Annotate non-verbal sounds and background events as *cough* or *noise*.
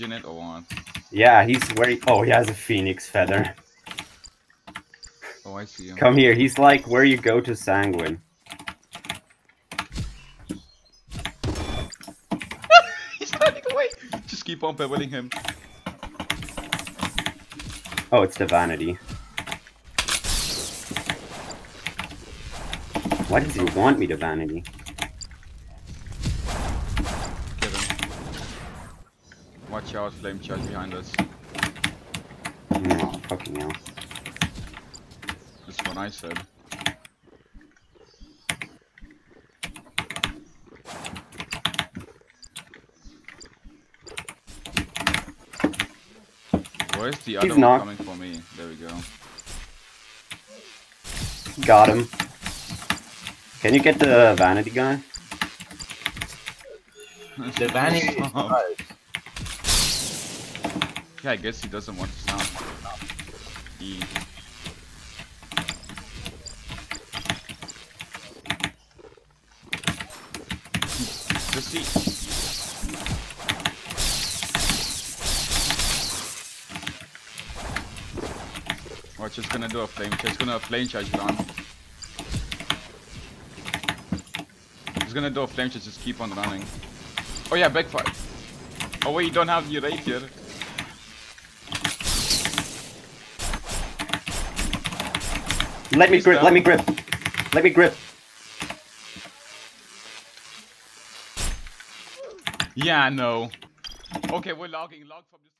in it or what? Yeah, he's where. Oh, he has a phoenix feather. Oh, I see him. Come here. He's like where you go to Sanguine. *laughs* He's running away. Just keep on pebbling him. Oh, it's the vanity. Why does he want me to vanity? Get him. Watch out, flame charge behind us. No, fucking hell. That's what I said. Where's the other He's one not. coming for me? There we go. Got him. Can you get the vanity guy? The vanity *laughs* is hard. Yeah, I guess he doesn't want to sound. He... Oh, just see. Watch, it's gonna do a flame charge. It's gonna flame charge on. It's gonna do a flame charge. Just keep on running. Oh yeah, backfire. Oh wait, you don't have your rapier. Let me He's grip. down. Let me grip. Let me grip. Yeah, no. Okay, we're logging. Log from this.